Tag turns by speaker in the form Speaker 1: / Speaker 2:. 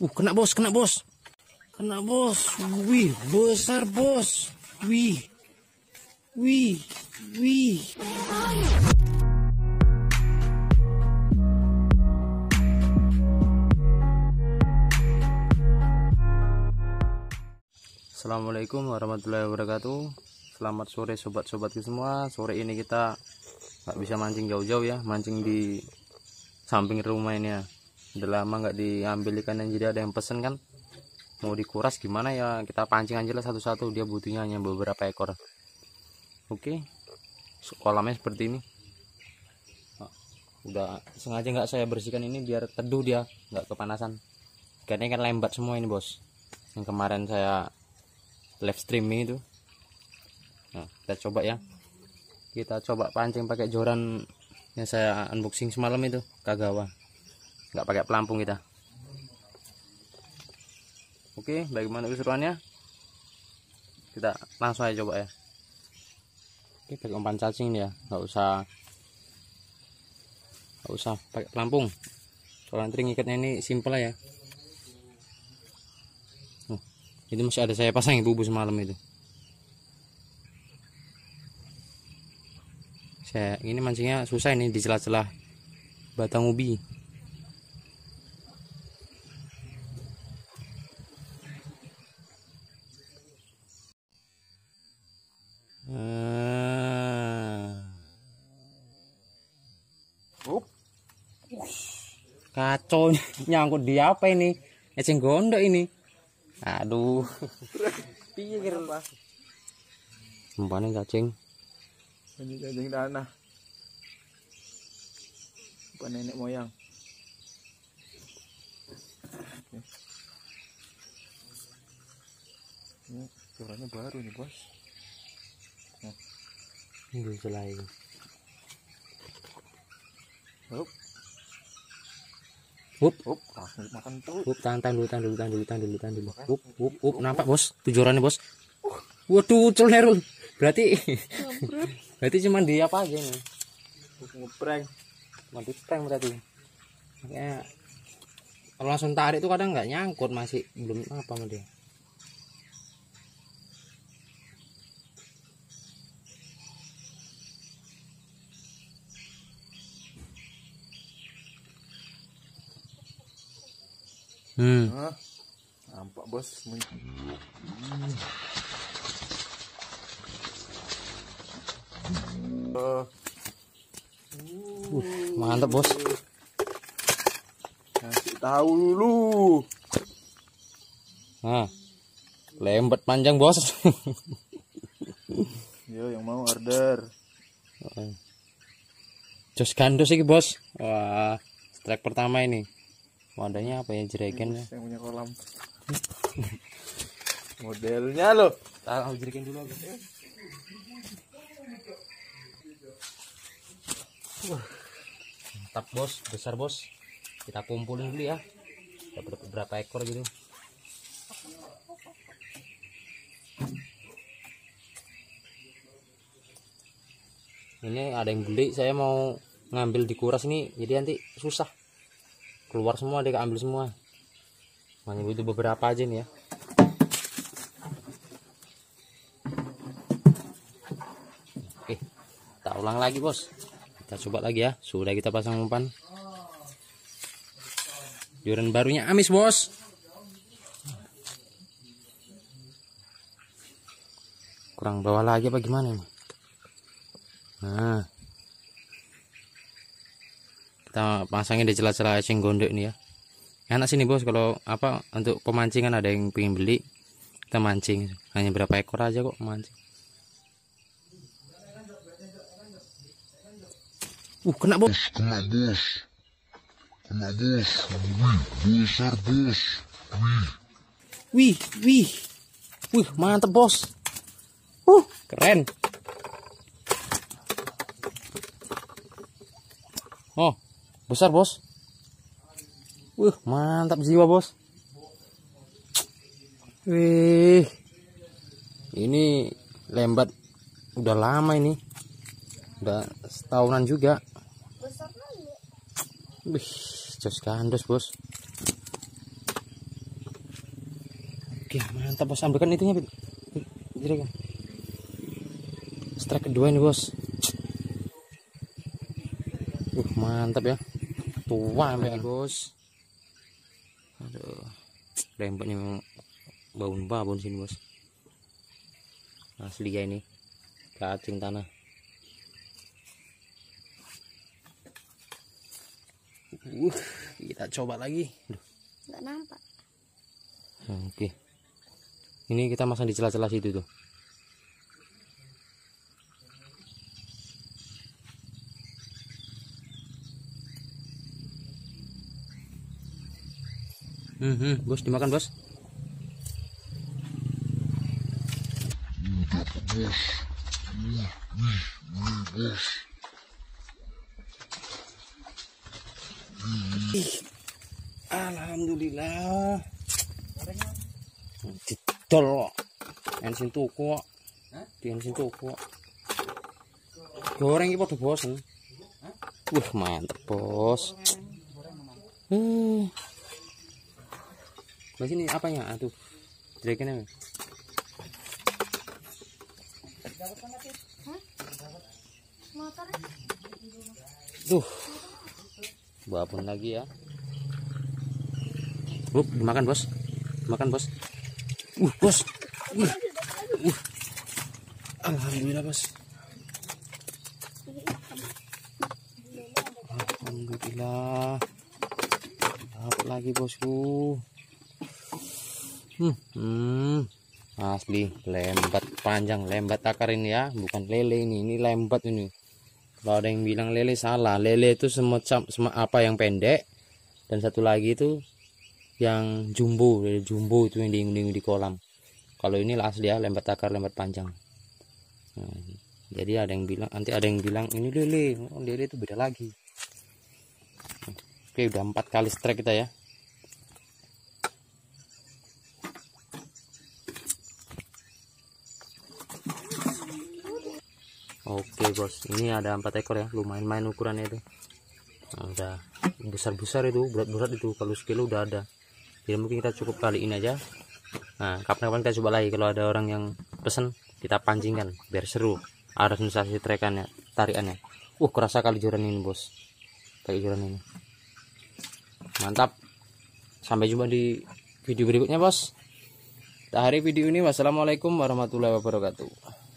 Speaker 1: Uh, kena bos, kena bos. Kena bos. Wih, besar bos. Wih. Wih. Wih. Assalamualaikum warahmatullahi wabarakatuh Selamat sore sobat-sobatku semua Sore ini kita nggak bisa mancing jauh-jauh ya Mancing di samping rumah ini ya Udah lama nggak diambil ikan yang jadi ada yang pesen kan? Mau dikuras gimana ya? Kita pancing aja lah satu-satu Dia butuhnya hanya beberapa ekor. Oke. Kolamnya seperti ini. Nah, Udah sengaja nggak saya bersihkan ini Biar teduh dia nggak kepanasan. Ikannya kan lembat semua ini bos. Yang kemarin saya live streaming itu nah kita coba ya. Kita coba pancing pakai joran yang saya unboxing semalam itu kagawa nggak pakai pelampung kita. Oke bagaimana keseruannya? Kita langsung aja coba ya. Oke pakai umpan cacing ya nggak usah nggak usah pakai pelampung. Soalnya nanti ngikatnya ini simple ya. Itu masih ada saya pasang ibu-ibu semalam itu. Saya ini mancingnya susah ini di celah-celah batang ubi kacau nyangkut di apa ini eceng gondok ini aduh
Speaker 2: Piye kira Pak?
Speaker 1: umpannya cacing
Speaker 2: Ini cacing tanah. Apa nenek moyang? Ini suaranya baru nih bos.
Speaker 1: ini selain
Speaker 2: Up,
Speaker 1: up
Speaker 2: up, makan tuh.
Speaker 1: up tahan tahan dulu tahan dulu tahan dulu tahan dulu tahan dulu. Up up up nampak bos? Tujurannya bos? Waduh ucul nerul. Berarti berarti cuma di apa aja nih
Speaker 2: Ngeprank.
Speaker 1: cuma di prank berarti. Makanya kalau langsung tarik itu kadang nggak nyangkut masih belum apa sama hmm
Speaker 2: Hah? Nampak bos. Men- Eh,
Speaker 1: mantap bos
Speaker 2: kasih tahu dulu.
Speaker 1: nah lembat panjang bos
Speaker 2: Yo yang mau order.
Speaker 1: jos gandos ini bos wah strike pertama ini wadahnya apa ya jerigen ya?
Speaker 2: Saya punya kolam. Modelnya loh.
Speaker 1: taruh jerigen dulu aku Wah, mantap bos. Besar bos. Kita kumpulin dulu ya. Dapat beberapa ekor gitu. Ini ada yang beli. Saya mau ngambil di kuras ini jadi nanti susah keluar semua dia ambil semua. Hanya butuh beberapa aja nih ya. Oke kita ulang lagi bos. Kita coba lagi ya. Sudah kita pasang umpan. Joran barunya amis bos. Kurang bawah lagi apa gimana nih nah kita pasangin di celah-celah eceng gondok ini ya. Enak sini bos kalau apa untuk pemancingan ada yang pengen beli kita mancing. Hanya berapa ekor aja kok mancing. Uh kena bos.
Speaker 3: Kena bos. Kena bos. Wih besar bos.
Speaker 1: Wih wih. Wih mantep bos. Uh keren. Oh besar bos. Wih mantap jiwa bos. Wih. Ini lembat. Udah lama ini. Udah setahunan juga. Wih jos gandos bos. Oke mantap bos. Ambilkan itunya kan strike kedua ini bos. Uh mantap ya tua ya bos. Aduh lembeknya memang baun babon sini bos. Asli ya ini. Cacing tanah. Uh kita coba lagi.
Speaker 4: Nggak nampak.
Speaker 1: Oke. Ini kita masang di celah-celah situ tuh Hmm, hmm, bos dimakan bos. Alhamdulillah. Didol kok. Ensin tuku kok. Di ensin tuku kok. Goreng iki padha bosen. Wah, mantep, Bos. Hmm. Sini apanya? Aduh.
Speaker 4: Motor
Speaker 1: Tuh. Babon lagi ya. Buk, dimakan, Bos. Makan, Bos. Uh, Bos. Uh. Uh. Alhamdulillah, Bos. Alhamdulillah. Dapat lagi, Bosku. Hmm. hmm. Asli lembat panjang, lembat akar ini ya, bukan lele ini. Ini lembat ini. Kalau ada yang bilang lele salah. Lele itu semacam sem- apa yang pendek dan satu lagi itu yang jumbo, lele jumbo itu yang diingung di kolam. Kalau ini asli ya lembat akar, lembat panjang. Nah, jadi ada yang bilang nanti ada yang bilang ini lele, oh, lele itu beda lagi. Oke, udah empat kali strike kita ya. Oke bos, ini ada empat ekor ya, lumayan main ukurannya itu. Nah, udah besar besar itu, berat berat itu, kalau sekilo udah ada. Jadi mungkin kita cukup kali ini aja. Nah, kapan-kapan kita coba lagi kalau ada orang yang pesen, kita pancingkan biar seru. Ada sensasi trekannya, tarikannya. Uh, kerasa kali joran ini bos, kayak joran ini. Mantap. Sampai jumpa di video berikutnya bos. Hari video ini wassalamualaikum warahmatullahi wabarakatuh.